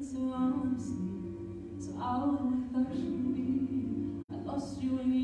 into arms, so out of affection be. I lost you in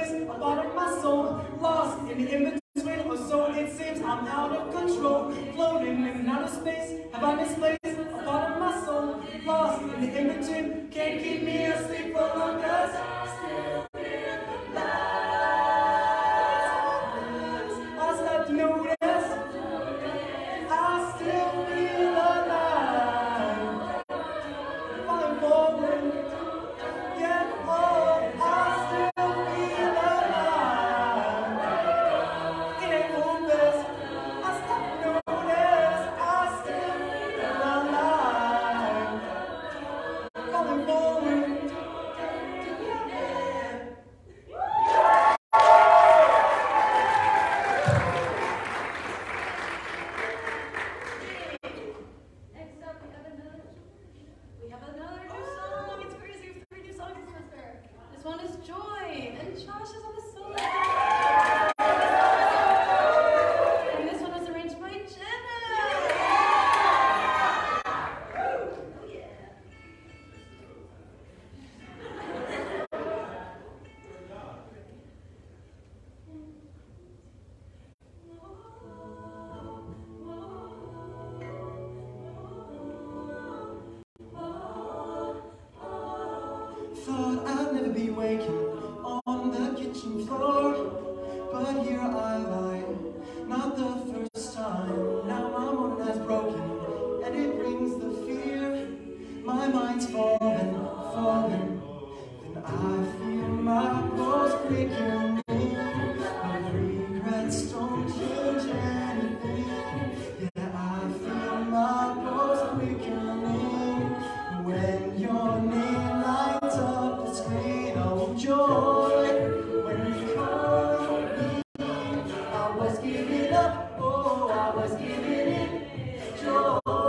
place, I thought of my soul, lost in the in-between, or so it seems. I'm out of control, floating in outer space. Have I misplaced? a part of my soul, lost in the in-between. Can't keep me asleep for long. joy.